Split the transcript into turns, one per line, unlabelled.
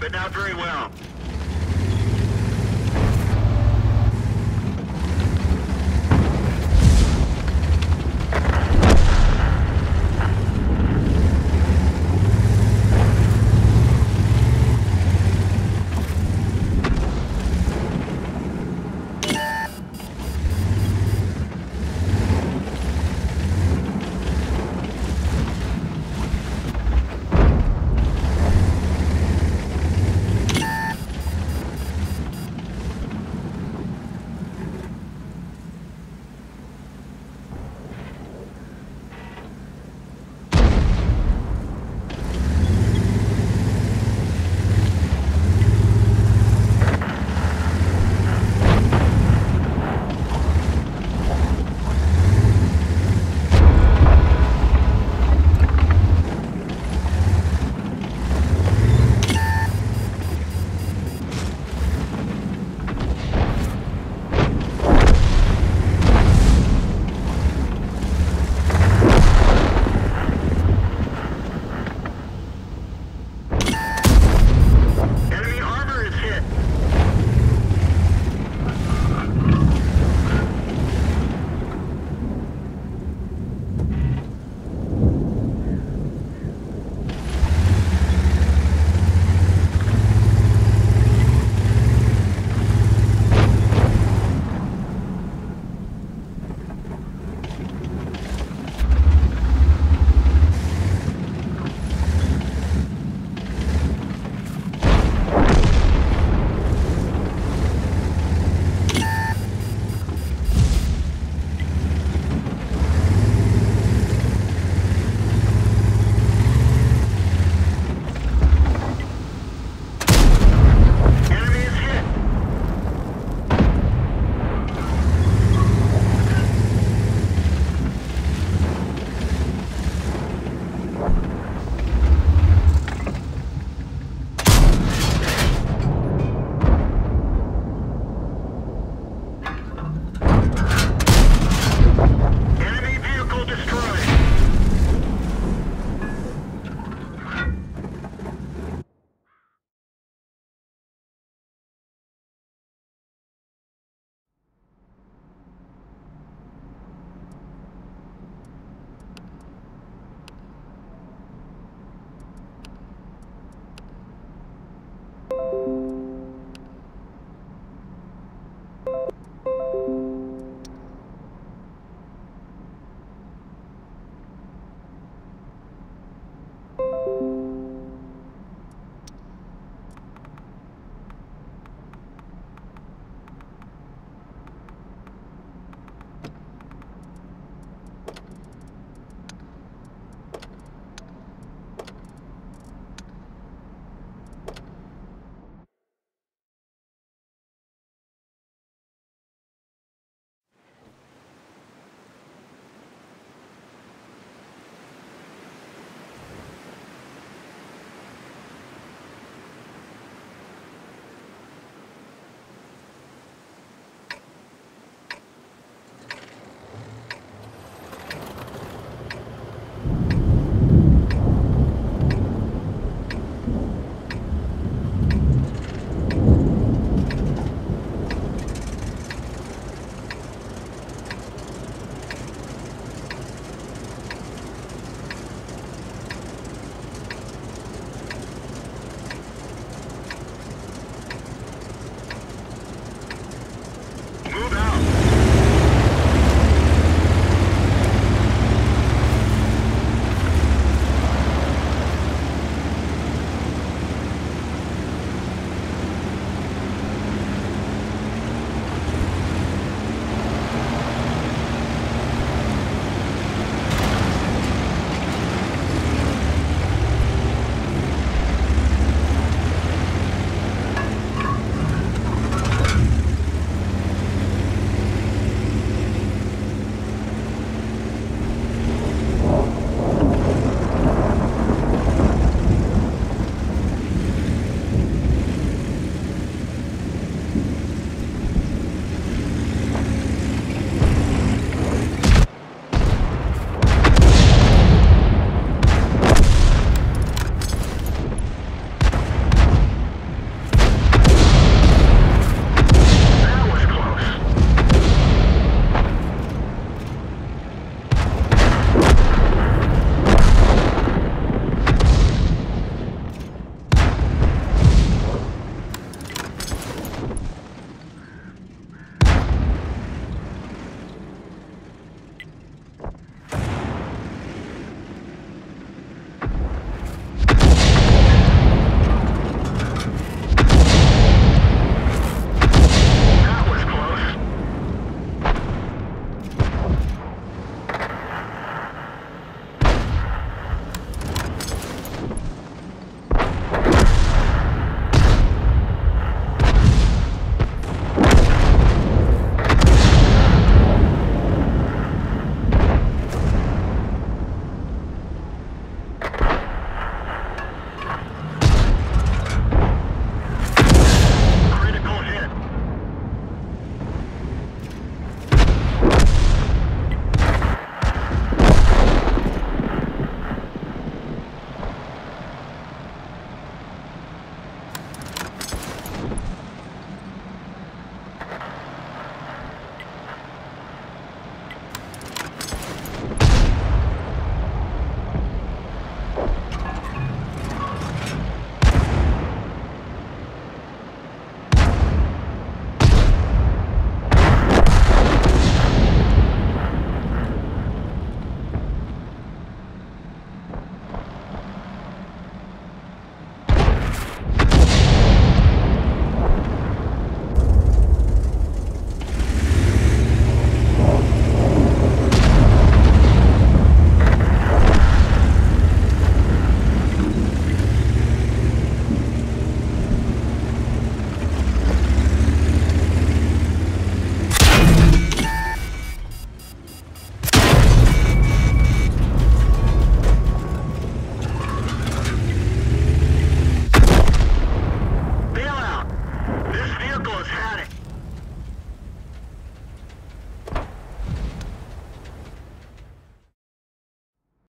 but not very well.